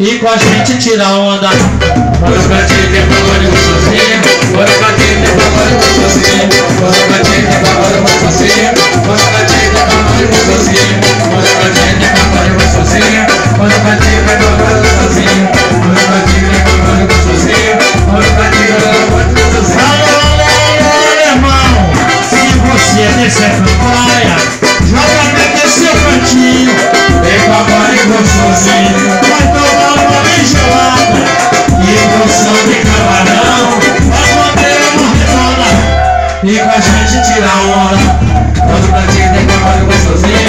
gente tira onda. Bora pra ti, tem pagode gostosinho. Bora pra ti, tem pagode gostosinho. Bora pra ti, tem pagode gostosinho. Bora pra ti, tem pagode gostosinho. Bora pra ti, tem pagode gostosinho. Bora pra ti, tem pagode gostosinho. Bora pra ti, tem pagode gostosinho. Bora pra ti, tem pagode gostosinho. Alô, alô, alô, irmão. Se você descer pra praia, E com a gente tira onda. Gostosinho